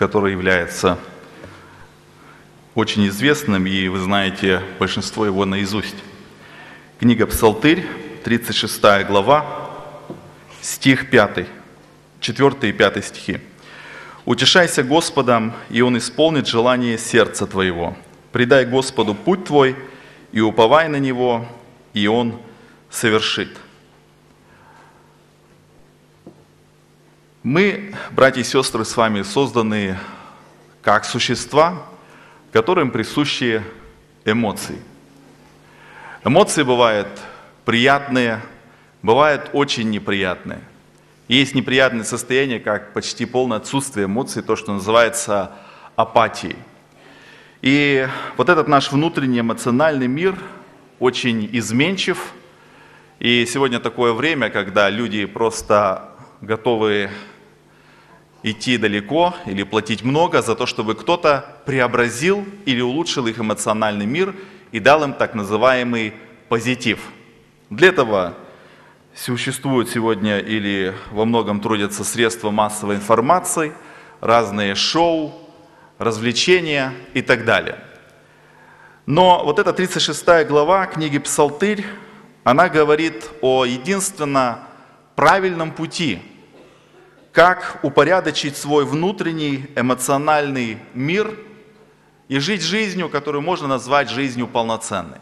который является очень известным, и вы знаете большинство его наизусть. Книга Псалтырь, 36 глава, стих 5, 4 и 5 стихи. «Утешайся Господом, и Он исполнит желание сердца твоего. Предай Господу путь твой, и уповай на Него, и Он совершит». Мы, братья и сестры, с вами созданы как существа, которым присущи эмоции. Эмоции бывают приятные, бывают очень неприятные. Есть неприятное состояние, как почти полное отсутствие эмоций, то, что называется апатией. И вот этот наш внутренний эмоциональный мир очень изменчив. И сегодня такое время, когда люди просто готовы идти далеко или платить много за то, чтобы кто-то преобразил или улучшил их эмоциональный мир и дал им так называемый позитив. Для этого существуют сегодня или во многом трудятся средства массовой информации, разные шоу, развлечения и так далее. Но вот эта 36 глава книги «Псалтырь», она говорит о единственно правильном пути, как упорядочить свой внутренний эмоциональный мир и жить жизнью, которую можно назвать жизнью полноценной.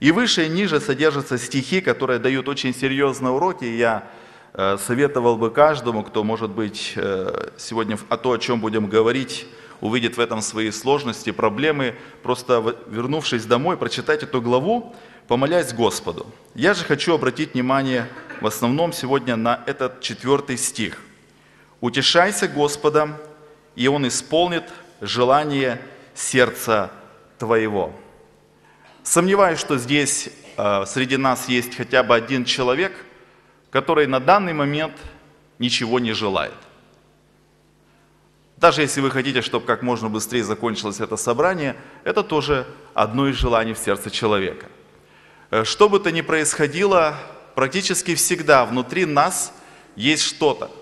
И выше и ниже содержатся стихи, которые дают очень серьезные уроки. Я э, советовал бы каждому, кто, может быть, э, сегодня о том, о чем будем говорить, увидит в этом свои сложности, проблемы, просто вернувшись домой, прочитать эту главу, помолясь Господу. Я же хочу обратить внимание в основном сегодня на этот четвертый стих – Утешайся Господом, и Он исполнит желание сердца твоего. Сомневаюсь, что здесь э, среди нас есть хотя бы один человек, который на данный момент ничего не желает. Даже если вы хотите, чтобы как можно быстрее закончилось это собрание, это тоже одно из желаний в сердце человека. Э, что бы то ни происходило, практически всегда внутри нас есть что-то –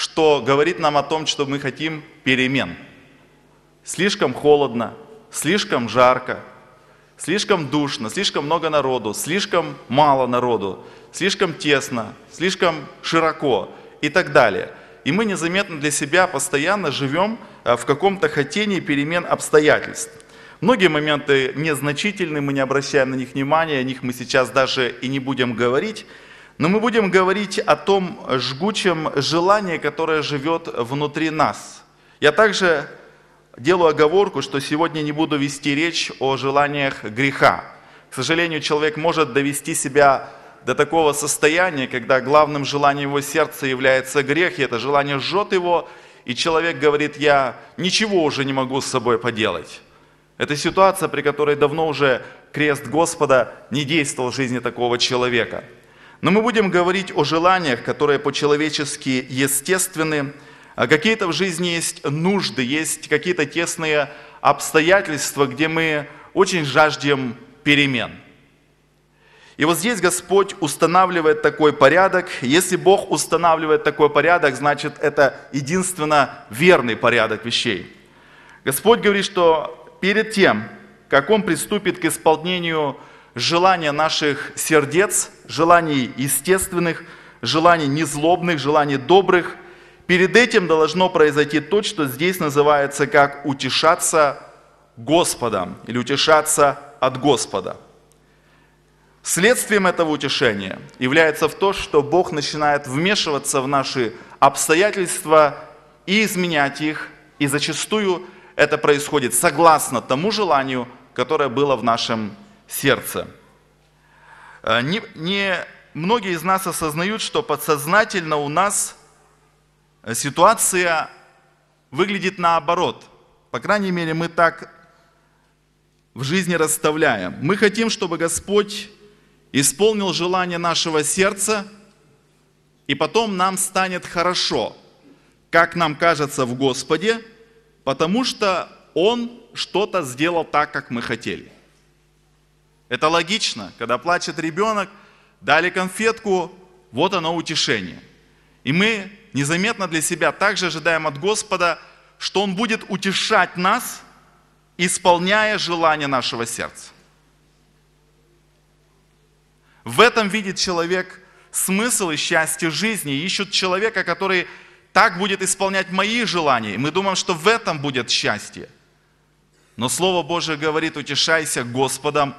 что говорит нам о том, что мы хотим перемен. Слишком холодно, слишком жарко, слишком душно, слишком много народу, слишком мало народу, слишком тесно, слишком широко и так далее. И мы незаметно для себя постоянно живем э, в каком-то хотении перемен обстоятельств. Многие моменты незначительны, мы не обращаем на них внимания, о них мы сейчас даже и не будем говорить, но мы будем говорить о том жгучем желании, которое живет внутри нас. Я также делаю оговорку, что сегодня не буду вести речь о желаниях греха. К сожалению, человек может довести себя до такого состояния, когда главным желанием его сердца является грех, и это желание жжет его, и человек говорит, я ничего уже не могу с собой поделать. Это ситуация, при которой давно уже крест Господа не действовал в жизни такого человека – но мы будем говорить о желаниях, которые по-человечески естественны. А какие-то в жизни есть нужды, есть какие-то тесные обстоятельства, где мы очень жаждем перемен. И вот здесь Господь устанавливает такой порядок. Если Бог устанавливает такой порядок, значит это единственно верный порядок вещей. Господь говорит, что перед тем, как Он приступит к исполнению желания наших сердец, желаний естественных, желаний незлобных, желаний добрых. Перед этим должно произойти то, что здесь называется как утешаться Господом или утешаться от Господа. Следствием этого утешения является в то, что Бог начинает вмешиваться в наши обстоятельства и изменять их, и зачастую это происходит согласно тому желанию, которое было в нашем сердце. Э, не, не многие из нас осознают, что подсознательно у нас ситуация выглядит наоборот. По крайней мере, мы так в жизни расставляем. Мы хотим, чтобы Господь исполнил желание нашего сердца, и потом нам станет хорошо, как нам кажется в Господе, потому что Он что-то сделал так, как мы хотели. Это логично. Когда плачет ребенок, дали конфетку, вот оно утешение. И мы незаметно для себя также ожидаем от Господа что Он будет утешать нас, исполняя желания нашего сердца. В этом видит человек смысл и счастье жизни. Ищут человека, который так будет исполнять мои желания. И мы думаем, что в этом будет счастье. Но Слово Божие говорит, утешайся Господом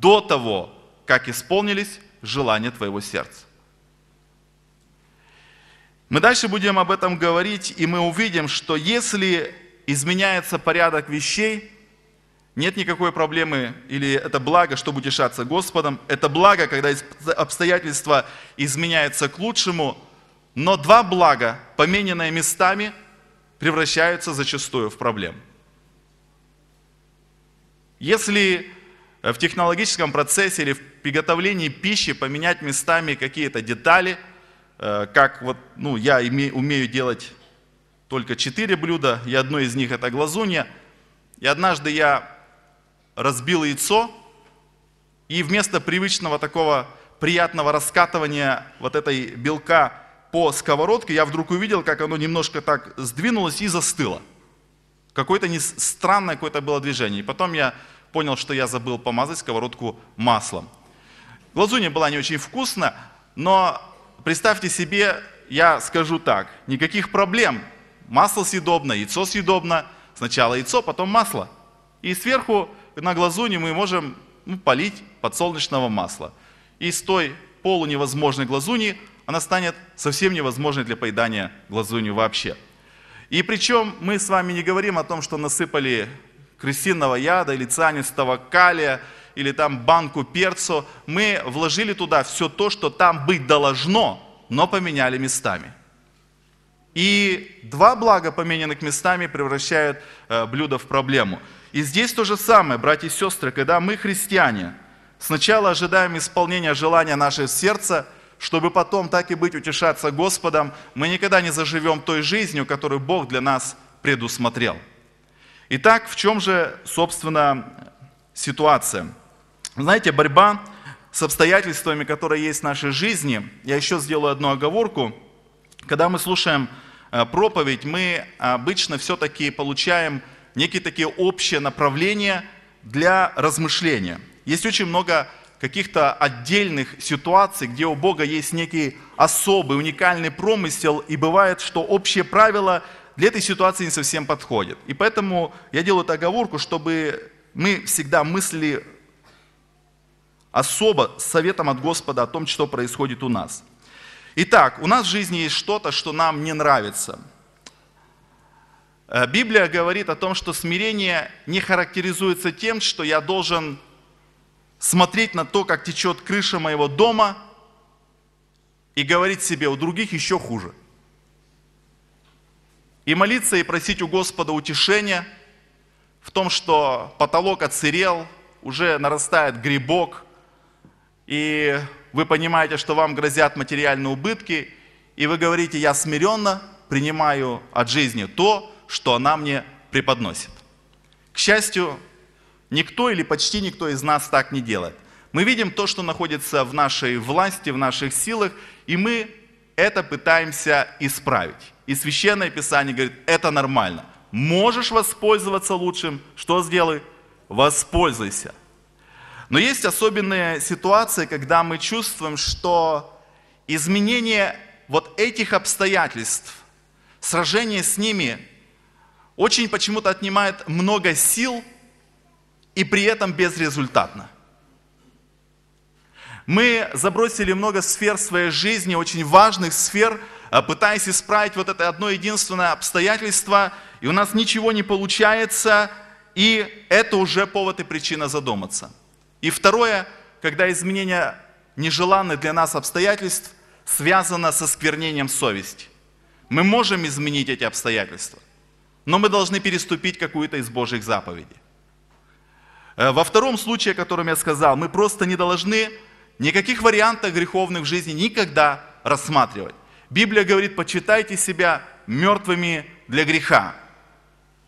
до того, как исполнились желания твоего сердца. Мы дальше будем об этом говорить, и мы увидим, что если изменяется порядок вещей, нет никакой проблемы, или это благо, чтобы утешаться Господом. Это благо, когда обстоятельства изменяются к лучшему, но два блага, помененные местами, превращаются зачастую в проблему. Если в технологическом процессе или в приготовлении пищи поменять местами какие-то детали – Э, как вот, ну, я умею делать только четыре блюда, и одно из них это глазунья. И однажды я разбил яйцо, и вместо привычного такого приятного раскатывания вот этой белка по сковородке, я вдруг увидел, как оно немножко так сдвинулось и застыло. Какое-то не странное какое-то было движение. И потом я понял, что я забыл помазать сковородку маслом. Глазунья была не очень вкусная, но представьте себе, я скажу так, никаких проблем. Масло съедобно, яйцо съедобно. Сначала яйцо, потом масло. И сверху на глазуни мы можем ну, полить подсолнечного масла. И с той полуневозможной глазуни она станет совсем невозможной для поедания глазунью вообще. И причем мы с вами не говорим о том, что насыпали крысиного яда или цианистого калия – или там банку перцу, мы вложили туда все то, что там быть должно, но поменяли местами. И два блага, поменянных местами, превращают э, блюдо в проблему. И здесь то же самое, братья и сестры, когда мы, христиане, сначала ожидаем исполнения желания нашего сердца, чтобы потом так и быть утешаться Господом, мы никогда не заживем той жизнью, которую Бог для нас предусмотрел. Итак, в чем же, собственно, ситуация? Знаете, борьба с обстоятельствами, которые есть в нашей жизни, я еще сделаю одну оговорку. Когда мы слушаем э, проповедь, мы обычно все-таки получаем некие такие общие направления для размышления. Есть очень много каких-то отдельных ситуаций, где у Бога есть некий особый, уникальный промысел, и бывает, что общие правила для этой ситуации не совсем подходят. И поэтому я делаю эту оговорку, чтобы мы всегда мыслили особо с советом от Господа о том, что происходит у нас. Итак, у нас в жизни есть что-то, что нам не нравится. Э, Библия говорит о том, что смирение не характеризуется тем, что я должен смотреть на то, как течет крыша моего дома и говорить себе, у других еще хуже. И молиться и просить у Господа утешения в том, что потолок отсырел, уже нарастает грибок – и вы понимаете, что вам грозят материальные убытки, и вы говорите, я смиренно принимаю от жизни то, что она мне преподносит. К счастью, никто или почти никто из нас так не делает. Мы видим то, что находится в нашей власти, в наших силах, и мы это пытаемся исправить. И Священное Писание говорит, это нормально. Можешь воспользоваться лучшим, что сделай? Воспользуйся. Но есть особенные ситуации, когда мы чувствуем, что изменение вот этих обстоятельств, сражение с ними очень почему-то отнимает много сил и при этом безрезультатно. Мы забросили много сфер своей жизни, очень важных сфер, пытаясь исправить вот это одно единственное обстоятельство, и у нас ничего не получается, и это уже повод и причина задуматься – и второе, когда изменение нежеланных для нас обстоятельств связано со сквернением совести. Мы можем изменить эти обстоятельства, но мы должны переступить какую-то из Божьих заповедей. Э, во втором случае, о котором я сказал, мы просто не должны никаких вариантов греховных в жизни никогда рассматривать. Библия говорит, почитайте себя мертвыми для греха.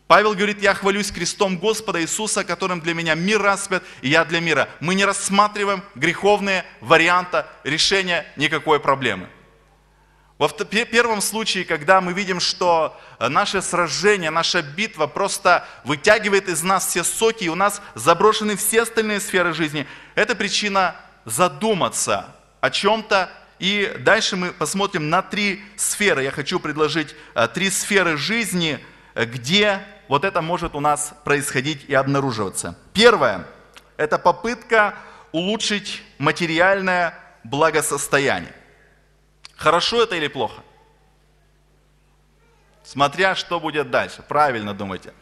Павел говорит, я хвалюсь крестом Господа Иисуса, которым для меня мир распят, и я для мира. Мы не рассматриваем греховные варианты решения никакой проблемы. Во первом случае, когда мы видим, что э, наше сражение, наша битва просто вытягивает из нас все соки, и у нас заброшены все остальные сферы жизни, это причина задуматься о чем-то. И дальше мы посмотрим на три сферы. Я хочу предложить э, три сферы жизни, э, где вот это может у нас происходить и обнаруживаться. Первое – это попытка улучшить материальное благосостояние. Хорошо это или плохо? Смотря что будет дальше. Правильно думайте.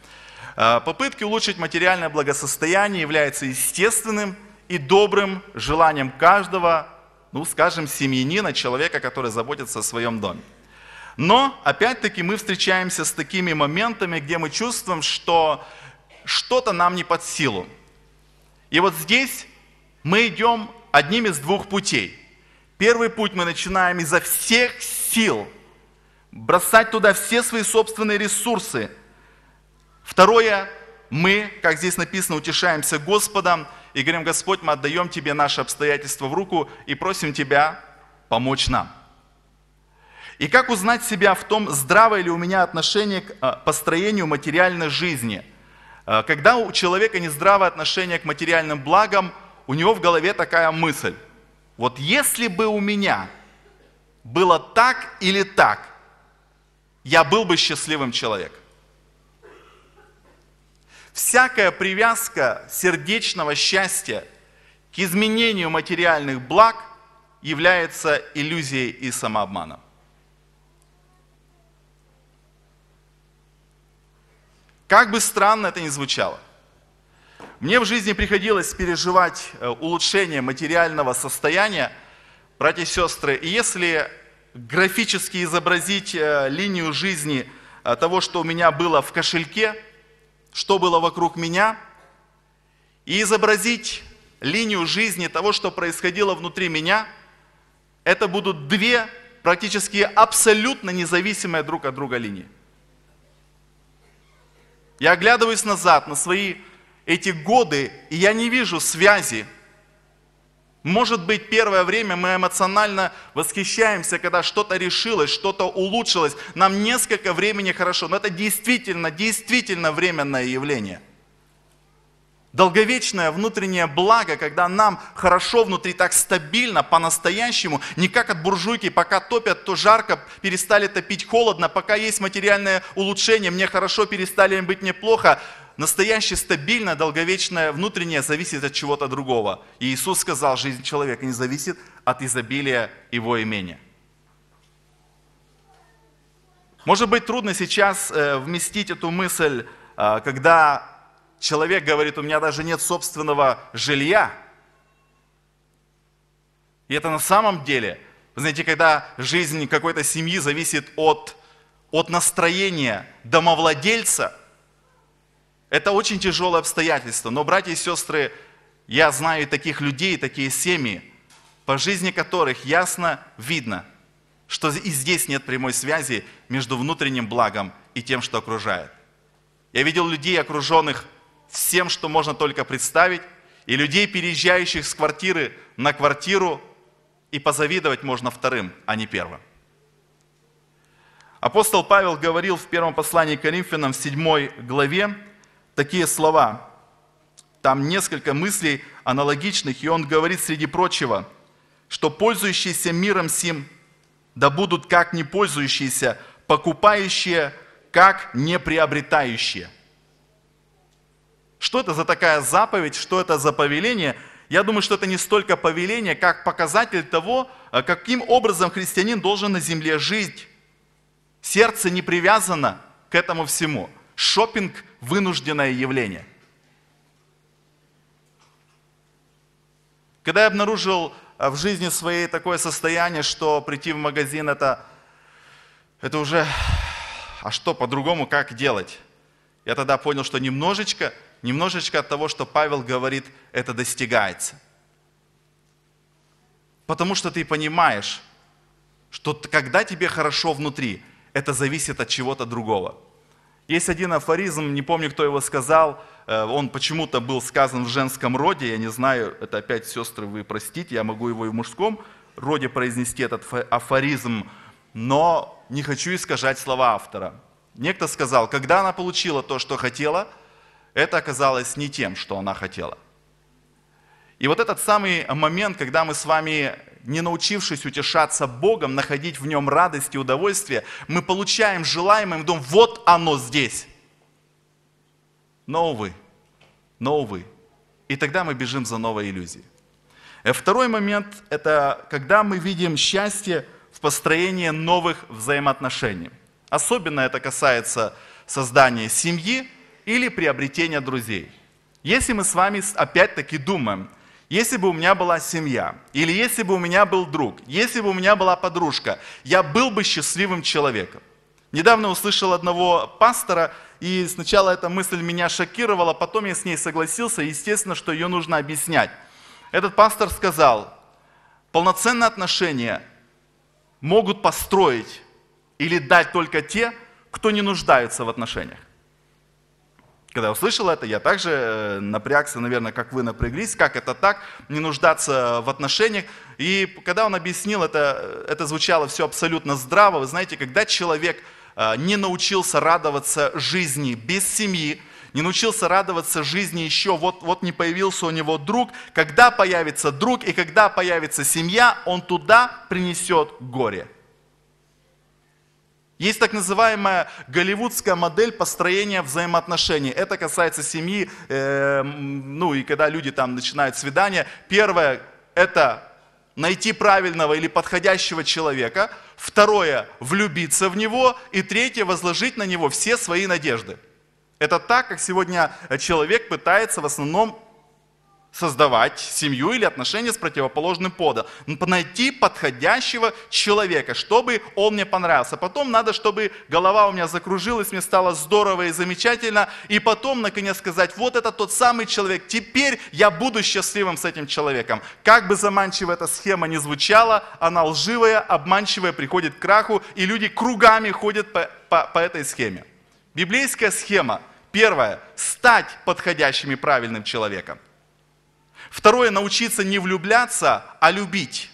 А, попытки улучшить материальное благосостояние являются естественным и добрым желанием каждого, ну, скажем, семьянина, человека, который заботится о своем доме. Но, опять-таки, мы встречаемся с такими моментами, где мы чувствуем, что что-то нам не под силу. И вот здесь мы идем одним из двух путей. Первый путь мы начинаем изо всех сил бросать туда все свои собственные ресурсы. Второе, мы, как здесь написано, утешаемся Господом и говорим, Господь, мы отдаем Тебе наши обстоятельства в руку и просим Тебя помочь нам. И как узнать себя в том, здравое ли у меня отношение к а, построению материальной жизни? А, когда у человека нездравое отношение к материальным благам, у него в голове такая мысль – вот если бы у меня было так или так, я был бы счастливым человеком. Всякая привязка сердечного счастья к изменению материальных благ является иллюзией и самообманом. Как бы странно это ни звучало – мне в жизни приходилось переживать э, улучшение материального состояния, братья и сестры, и если графически изобразить э, линию жизни э, того, что у меня было в кошельке, что было вокруг меня, и изобразить линию жизни того, что происходило внутри меня, это будут две практически абсолютно независимые друг от друга линии. Я оглядываюсь назад на свои эти годы, и я не вижу связи. Может быть, первое время мы эмоционально восхищаемся, когда что-то решилось, что-то улучшилось. Нам несколько времени хорошо, но это действительно, действительно временное явление – Долговечное внутреннее благо, когда нам хорошо внутри, так стабильно, по-настоящему, не как от буржуйки, пока топят, то жарко, перестали топить холодно, пока есть материальное улучшение, мне хорошо, перестали быть неплохо настоящее стабильное, долговечное внутреннее зависит от чего-то другого. И Иисус сказал, жизнь человека не зависит от изобилия его имения. Может быть трудно сейчас э, вместить эту мысль, э, когда человек говорит, у меня даже нет собственного жилья. И это на самом деле, вы знаете, когда жизнь какой-то семьи зависит от, от настроения домовладельца – это очень тяжелое обстоятельство. Но, братья и сестры, я знаю таких людей, такие семьи, по жизни которых ясно видно, что и здесь нет прямой связи между внутренним благом и тем, что окружает. Я видел людей, окруженных всем, что можно только представить, и людей, переезжающих с квартиры на квартиру, и позавидовать можно вторым, а не первым. Апостол Павел говорил в первом послании к Коринфянам в 7 главе, такие слова. Там несколько мыслей аналогичных, и он говорит среди прочего, что пользующиеся миром сим, да будут как не пользующиеся, покупающие, как не приобретающие. Что это за такая заповедь, что это за повеление? Я думаю, что это не столько повеление, как показатель того, а каким образом христианин должен на земле жить. Сердце не привязано к этому всему – Шопинг – вынужденное явление. Когда я обнаружил а, в жизни своей такое состояние, что прийти в магазин это, это уже, а что по-другому, как делать? Я тогда понял, что немножечко, немножечко от того, что Павел говорит, это достигается. Потому что ты понимаешь, что когда тебе хорошо внутри, это зависит от чего-то другого. Есть один афоризм, не помню, кто его сказал, э, он почему-то был сказан в женском роде, я не знаю, это опять, сестры, вы простите, я могу его и в мужском роде произнести этот афоризм. но не хочу искажать слова автора. Некто сказал, когда она получила то, что хотела, это оказалось не тем, что она хотела. И вот этот самый момент, когда мы с вами, не научившись утешаться Богом, находить в нем радость и удовольствие, мы получаем желаемое, мы думаем, вот оно здесь. Но, увы, но, увы. И тогда мы бежим за новой иллюзией. Э, второй момент – это когда мы видим счастье в построении новых взаимоотношений. Особенно это касается создания семьи или приобретения друзей. Если мы с вами опять-таки думаем, если бы у меня была семья, или если бы у меня был друг, если бы у меня была подружка, я был бы счастливым человеком. Недавно услышал одного пастора, и сначала эта мысль меня шокировала, потом я с ней согласился, и естественно, что ее нужно объяснять. Этот пастор сказал, полноценные отношения могут построить или дать только те, кто не нуждается в отношениях. Когда я услышал это, я также э, напрягся, наверное, как вы напряглись, как это так, не нуждаться в отношениях. И когда он объяснил это, это звучало все абсолютно здраво. Вы знаете, когда человек э, не научился радоваться жизни без семьи, не научился радоваться жизни еще, вот, вот не появился у него друг, когда появится друг и когда появится семья, он туда принесет горе. Есть так называемая голливудская модель построения взаимоотношений. Это касается семьи, э, ну и когда люди там начинают свидания. Первое – это найти правильного или подходящего человека. Второе – влюбиться в него. И третье – возложить на него все свои надежды. Это так, как сегодня человек пытается в основном создавать семью или отношения с противоположным подом. Найти подходящего человека, чтобы он мне понравился. Потом надо, чтобы голова у меня закружилась, мне стало здорово и замечательно. И потом, наконец, сказать, вот это тот самый человек, теперь я буду счастливым с этим человеком. Как бы заманчиво эта схема не звучала, она лживая, обманчивая, приходит к краху, и люди кругами ходят по, по, по этой схеме. Библейская схема – Первое – стать подходящим и правильным человеком. Второе – научиться не влюбляться, а любить.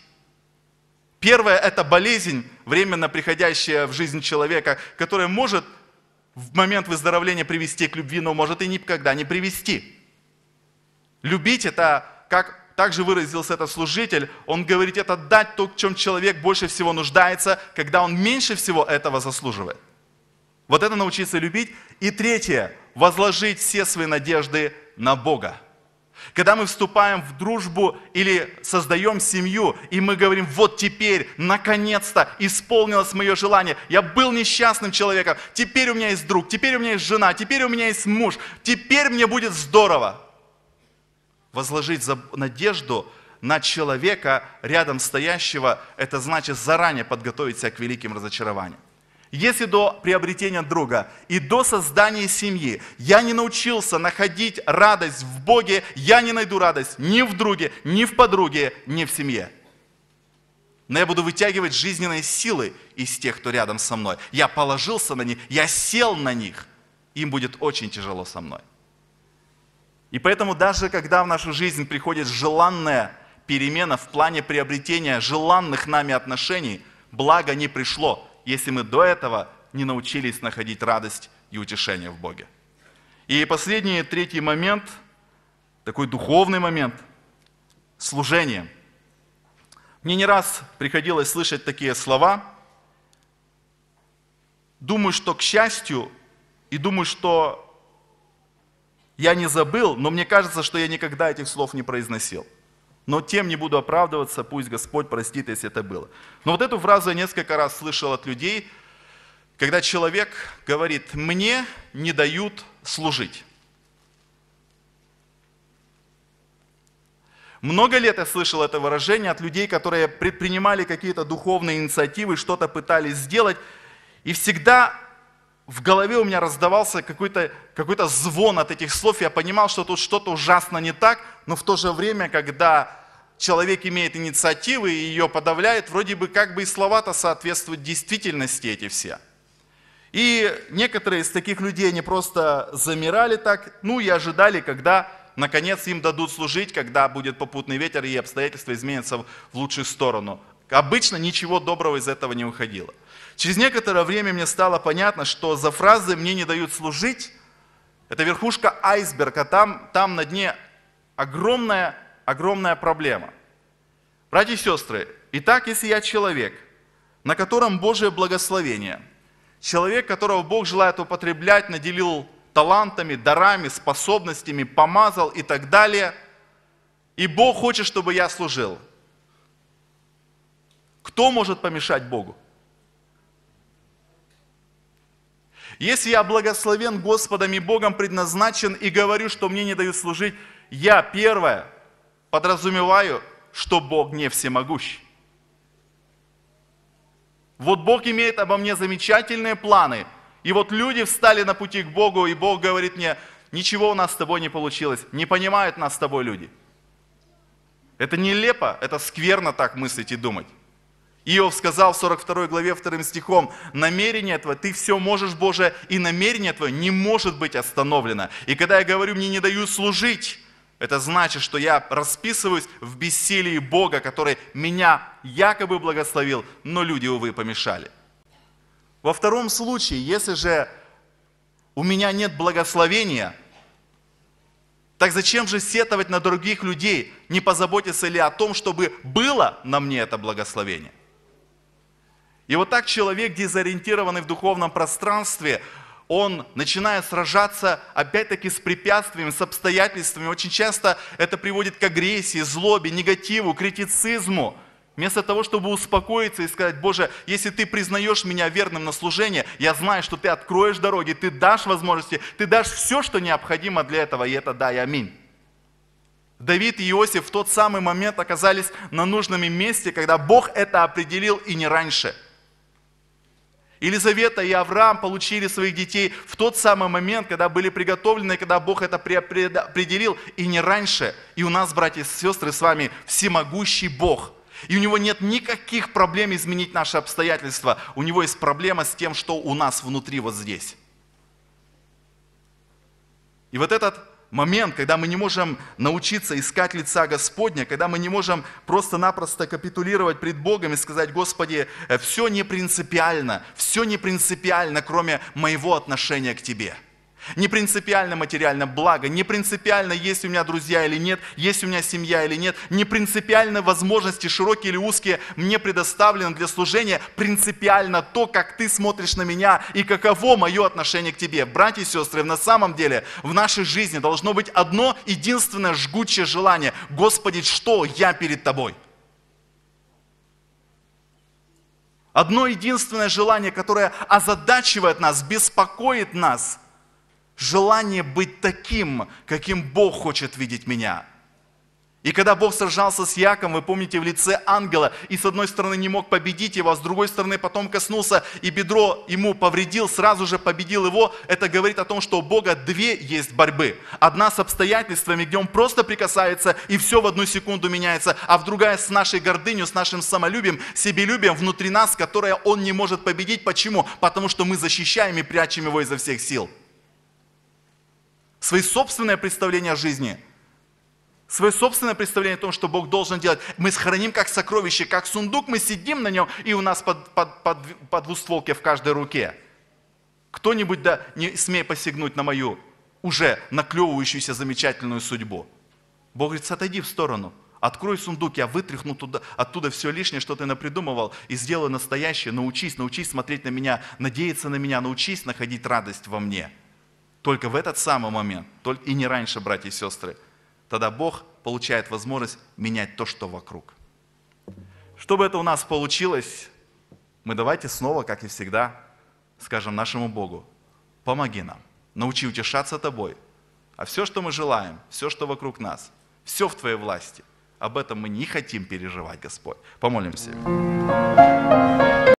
Первое – это болезнь, временно приходящая в жизнь человека, которая может в момент выздоровления привести к любви, но может и никогда не привести. Любить – это, как также выразился этот служитель, он говорит, это дать то, в чем человек больше всего нуждается, когда он меньше всего этого заслуживает. Вот это научиться любить. И третье, возложить все свои надежды на Бога. Когда мы вступаем в дружбу или создаем семью, и мы говорим, вот теперь, наконец-то, исполнилось мое желание. Я был несчастным человеком, теперь у меня есть друг, теперь у меня есть жена, теперь у меня есть муж, теперь мне будет здорово. Возложить надежду на человека рядом стоящего, это значит заранее подготовить себя к великим разочарованиям. Если до приобретения друга и до создания семьи я не научился находить радость в Боге, я не найду радость ни в друге, ни в подруге, ни в семье. Но я буду вытягивать жизненные силы из тех, кто рядом со мной. Я положился на них, я сел на них. Им будет очень тяжело со мной. И поэтому даже когда в нашу жизнь приходит желанная перемена в плане приобретения желанных нами отношений, благо не пришло, если мы до этого не научились находить радость и утешение в Боге. И последний, третий момент, такой духовный момент, служение. Мне не раз приходилось слышать такие слова. Думаю, что к счастью, и думаю, что я не забыл, но мне кажется, что я никогда этих слов не произносил но тем не буду оправдываться, пусть Господь простит, если это было. Но вот эту фразу я несколько раз слышал от людей, когда человек говорит, мне не дают служить. Много лет я слышал это выражение от людей, которые предпринимали какие-то духовные инициативы, что-то пытались сделать, и всегда в голове у меня раздавался какой-то какой звон от этих слов, я понимал, что тут что-то ужасно не так, но в то же время, когда человек имеет инициативу и ее подавляет, вроде бы как бы и слова-то соответствуют действительности эти все. И некоторые из таких людей, они просто замирали так, ну и ожидали, когда наконец им дадут служить, когда будет попутный ветер и обстоятельства изменятся в лучшую сторону. Обычно ничего доброго из этого не уходило. Через некоторое время мне стало понятно, что за фразы «мне не дают служить» это верхушка айсберга, там, там на дне огромная, огромная проблема. Братья и сестры, итак, если я человек, на котором Божье благословение, человек, которого Бог желает употреблять, наделил талантами, дарами, способностями, помазал и так далее, и Бог хочет, чтобы я служил, кто может помешать Богу? Если я благословен Господом и Богом предназначен и говорю, что мне не дают служить, я первое подразумеваю, что Бог не всемогущий. Вот Бог имеет обо мне замечательные планы. И вот люди встали на пути к Богу, и Бог говорит мне, ничего у нас с тобой не получилось. Не понимают нас с тобой люди. Это нелепо, это скверно так мыслить и думать. Иов сказал в 42 главе 2 стихом, намерение твое, ты все можешь, Боже, и намерение твое не может быть остановлено. И когда я говорю, мне не дают служить, это значит, что я расписываюсь в бессилии Бога, который меня якобы благословил, но люди, увы, помешали. Во втором случае, если же у меня нет благословения, так зачем же сетовать на других людей, не позаботиться ли о том, чтобы было на мне это благословение? И вот так человек, дезориентированный в духовном пространстве, он начинает сражаться опять-таки с препятствиями, с обстоятельствами. Очень часто это приводит к агрессии, злобе, негативу, критицизму. Вместо того, чтобы успокоиться и сказать, Боже, если ты признаешь меня верным на служение, я знаю, что ты откроешь дороги, ты дашь возможности, ты дашь все, что необходимо для этого, и это да и аминь. Давид и Иосиф в тот самый момент оказались на нужном месте, когда Бог это определил и не раньше – Елизавета и Авраам получили своих детей в тот самый момент, когда были приготовлены, когда Бог это определил, и не раньше. И у нас, братья и сестры, с вами всемогущий Бог. И у него нет никаких проблем изменить наши обстоятельства. У него есть проблема с тем, что у нас внутри вот здесь. И вот этот момент, когда мы не можем научиться искать лица Господня, когда мы не можем просто-напросто капитулировать пред Богом и сказать, Господи, э, все не принципиально, все не принципиально, кроме моего отношения к Тебе – не принципиально материально благо, не принципиально, есть у меня друзья или нет, есть у меня семья или нет, не принципиально возможности широкие или узкие мне предоставлены для служения, принципиально то, как ты смотришь на меня и каково мое отношение к тебе. Братья и сестры, на самом деле в нашей жизни должно быть одно единственное жгучее желание. Господи, что я перед тобой? Одно единственное желание, которое озадачивает нас, беспокоит нас – желание быть таким, каким Бог хочет видеть меня. И когда Бог сражался с Яком, вы помните, в лице ангела, и с одной стороны не мог победить его, а с другой стороны потом коснулся, и бедро ему повредил, сразу же победил его, это говорит о том, что у Бога две есть борьбы. Одна с обстоятельствами, где он просто прикасается, и все в одну секунду меняется, а в другая с нашей гордыней, с нашим самолюбием, себелюбием внутри нас, которое он не может победить. Почему? Потому что мы защищаем и прячем его изо всех сил свои собственные представления о жизни, свое собственное представление о том, что Бог должен делать. Мы сохраним как сокровище, как сундук, мы сидим на нем, и у нас под, под, под, под двустволке в каждой руке. Кто-нибудь да не смей посягнуть на мою уже наклевывающуюся замечательную судьбу. Бог говорит, отойди в сторону, открой сундук, я вытряхну туда, оттуда все лишнее, что ты напридумывал, и сделай настоящее, научись, научись смотреть на меня, надеяться на меня, научись находить радость во мне – только в этот самый момент, и не раньше, братья и сестры, тогда Бог получает возможность менять то, что вокруг. Чтобы это у нас получилось, мы давайте снова, как и всегда, скажем нашему Богу, помоги нам, научи утешаться Тобой. А все, что мы желаем, все, что вокруг нас, все в Твоей власти. Об этом мы не хотим переживать, Господь. Помолимся.